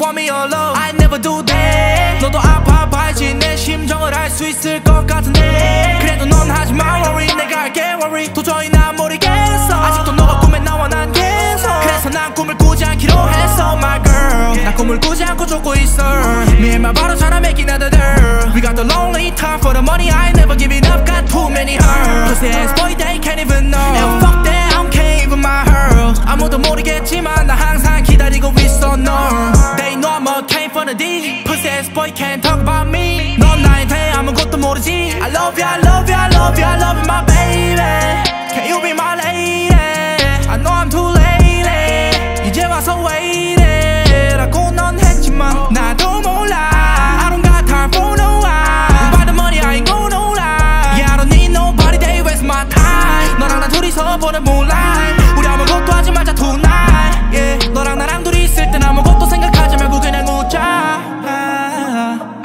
want me alone I never do that 너도 아파 봐야지 내 심정을 알 수 있을 것 같은데 그래도 넌 하지마 worry 내가 할게 worry 도저히 난 모르겠어 아직도 너가 꿈에 나와 난 계속 그래서 난 꿈을 꾸지 않기로 했어 my girl 난 꿈을 꾸지 않고 쫓고 있어 Me and my 바로 사람 making another We got the lonely time for the money I never giving up got too many hurt Pussy ass boy they can't even know And fuck that I don't care even my her 아무도 모르겠지만 나 항상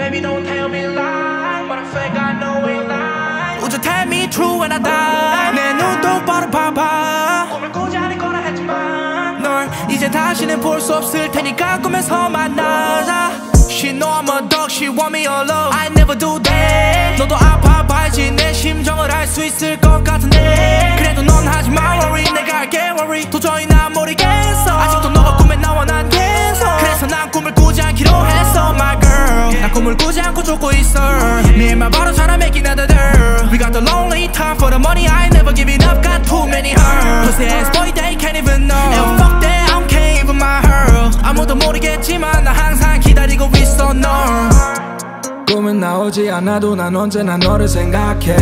Baby don't tell me lie What I fake I know ain't lie Would you tell me true when I die 내눈 똑바로 봐봐 꿈을 꾸지 않을 거라 했지만 널 이제 다시는 볼 수 없을 테니까 꿈에서 만나자 She know I'm a dog, she want me alone I never do that 너도 아파 봐야지 내 심정을 알 수 있을 것 같은데 Me and my bottle tryna make another girl. We got the lonely time for the money, I ain't never giving up, got too many hurts. Pussy ass 나오지 않아도 난 언제나 너를 생각해.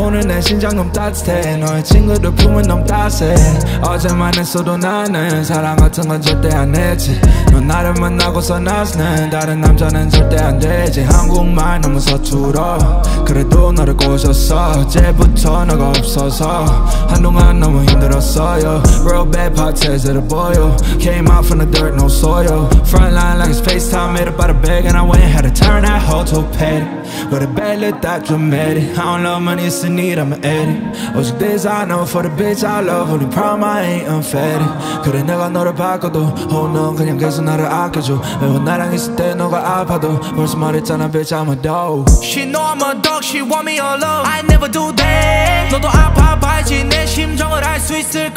오늘 내 심장 너무 따뜻해. 너의 친구들 품은 너무 따스해. 어제만 했어도 나는 사랑 같은 건 절대 안 했지. 넌 나를 만나고서 나서는 다른 남자는 절대 안 되지. 한국말 너무 서툴어. 그래도 너를 꼬셨어. 어제부터 너가 없어서. 한동안 너무 힘들었어요. Real bad parties 보여. Came out from the dirt no soil. Front line like it's FaceTime. made up out of bag And I went had to turn that hoe to a petty But the bad look that dramatic I don't love money, it's a need, I'm an addict 오직 this I know for the bitch I love Only problem I ain't unfettered 그래 내가 너를 바꿔도 Oh 넌 그냥 계속 나를 아껴줘 매번 나랑 있을 때 너가 아파도 벌써 말했잖아 bitch I'm a dog She know I'm a dog, she want me alone I never do that 너도 아파 봐야지 내 심정을 알 수 있을 것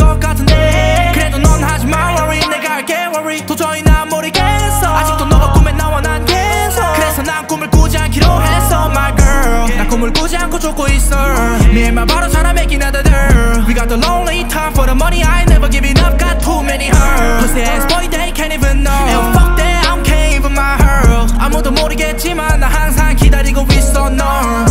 Me and my bottles tryna make another deal We got the lonely time for the money I never giving up Got too many hurts Pussy ass boy they can't even know And fuck that I don't care even my hurt 아무도 모르겠지만 나 항상 기다리고 있어 널